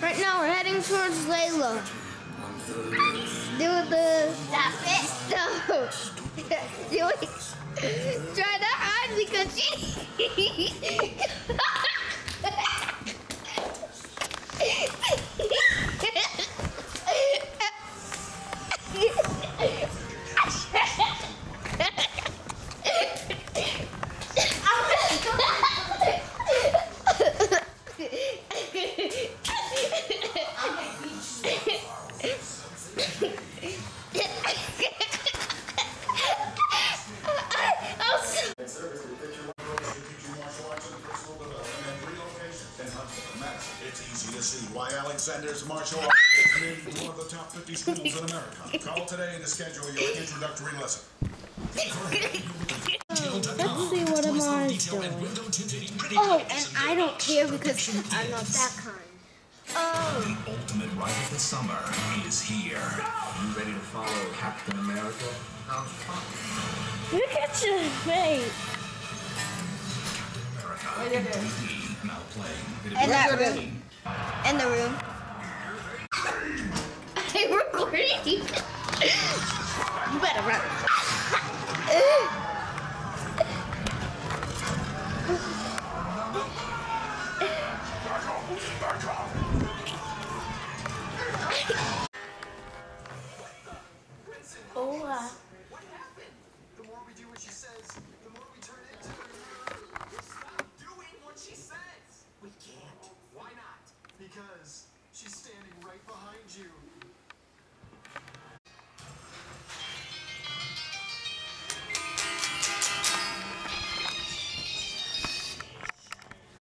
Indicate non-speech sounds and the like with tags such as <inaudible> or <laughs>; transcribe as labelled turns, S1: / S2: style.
S1: Right now we're heading towards Layla. Do the stop it though. <laughs> Do it. Try to hide because she. <laughs>
S2: It's easy to see why Alexander's martial arts is named one of the top 50 schools in America. Call today to schedule your introductory lesson.
S1: Let's see what Amara's doing. Oh, and I don't care because I'm not that kind. Oh, The
S3: ultimate ride of the summer is here.
S4: You ready to follow Captain America? How's fun?
S1: look at your face.
S3: America DVD now playing.
S1: In that room. In the room. <laughs> I'm recording. <laughs> you better run. <laughs> Oh,
S5: We can't. Why not? Because she's standing right behind you.